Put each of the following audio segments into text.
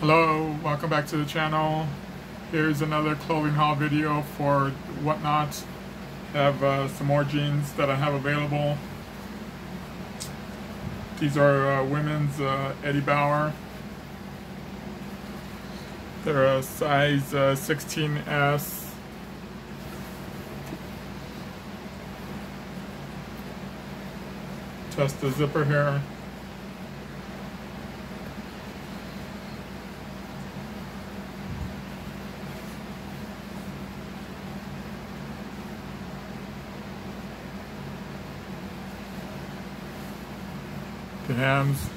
Hello, welcome back to the channel. Here's another clothing haul video for Whatnot. I have uh, some more jeans that I have available. These are uh, women's uh, Eddie Bauer. They're a size 16S. Test the zipper here. Hams.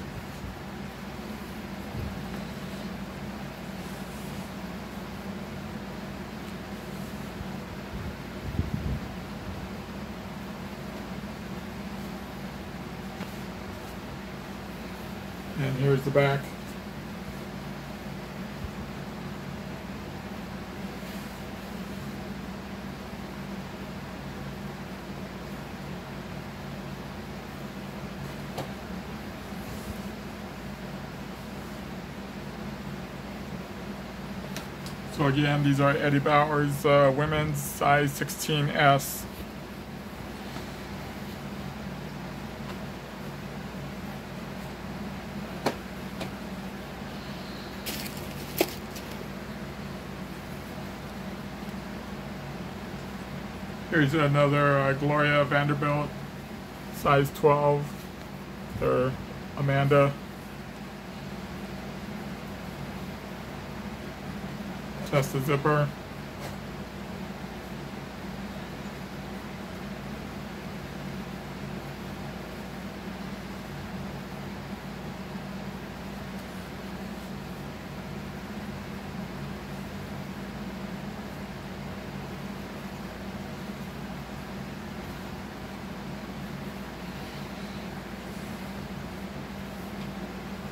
And here's the back. So again, these are Eddie Bauer's uh, women's size 16S. Here's another uh, Gloria Vanderbilt, size 12, or Amanda. Test the zipper.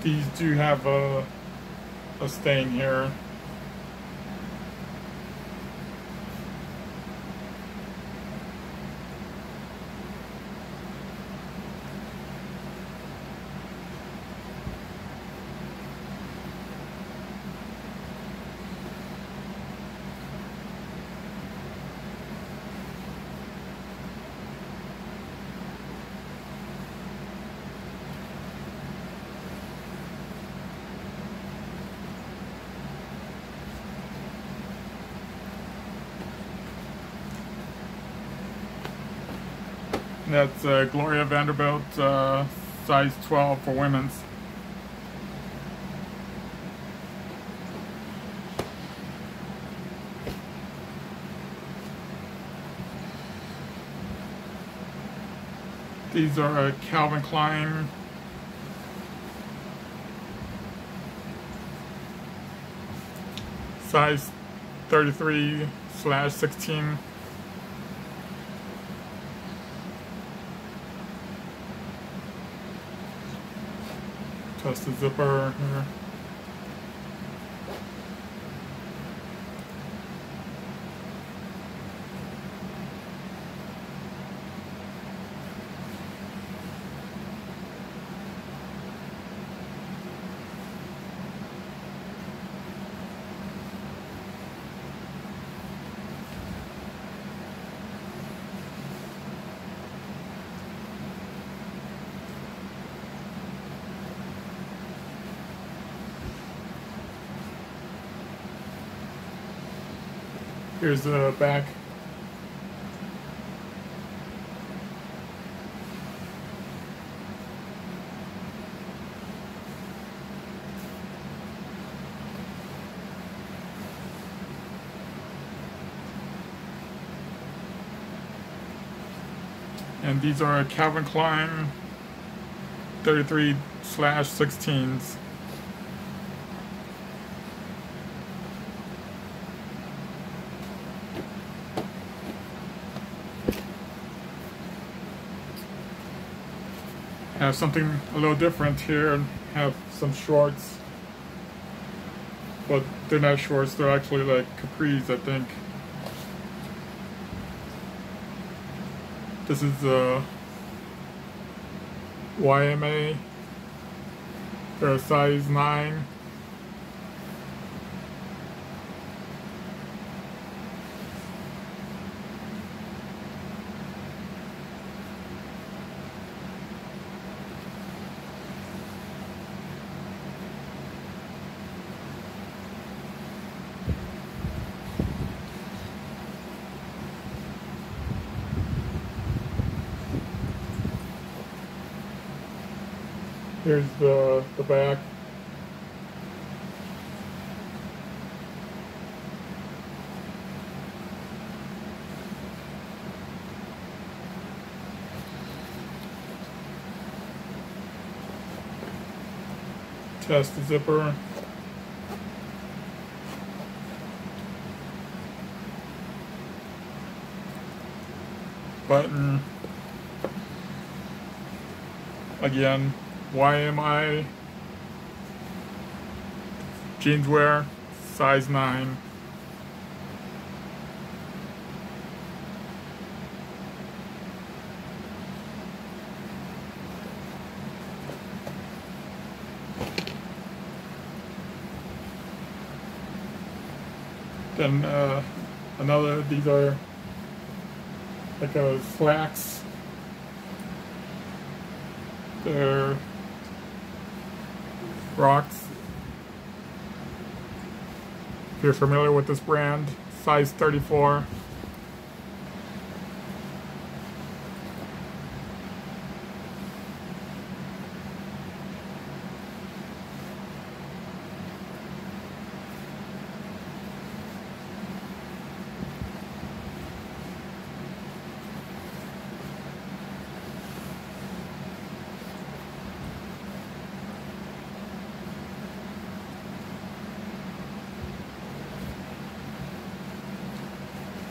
These do have a, a stain here. That's uh, Gloria Vanderbilt, uh, size 12 for women's. These are uh, Calvin Klein. Size 33 slash 16. Test the zipper here. Here's the back. And these are Calvin Klein 33 slash 16s. Have something a little different here and have some shorts. But they're not shorts they're actually like capris I think. This is a YMI they're a. Size 9 Here's the, the back. Test the zipper. Button. Again, YMI jeanswear size 9 then uh, another these are like a slacks. They're Rocks. If you're familiar with this brand, size 34.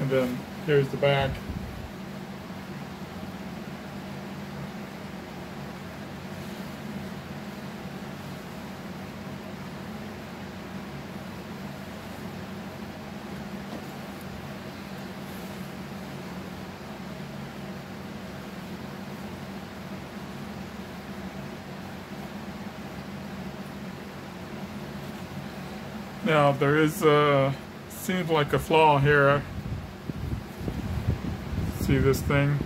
And then here's the back. Now there is a seems like a flaw here see this thing.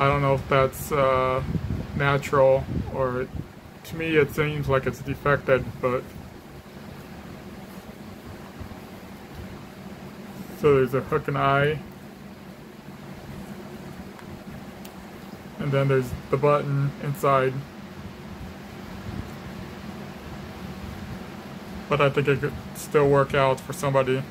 I don't know if that's uh, natural or to me it seems like it's defected, but so there's a hook and eye. And then there's the button inside. But I think it could still work out for somebody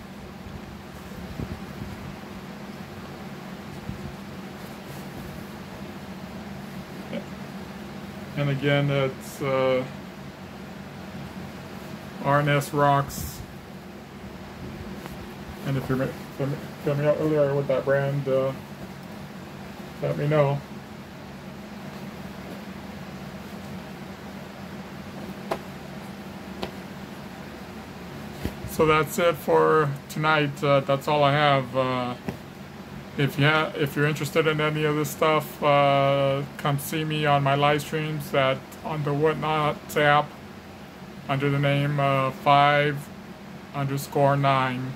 And again, it's uh, RNS Rocks. And if you're coming out earlier with that brand, uh, let me know. So that's it for tonight. Uh, that's all I have. If you ha- if you're interested in any of this stuff, uh, come see me on my live streams at on the Whatnot app under the name uh, five underscore nine.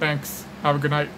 Thanks. Have a good night.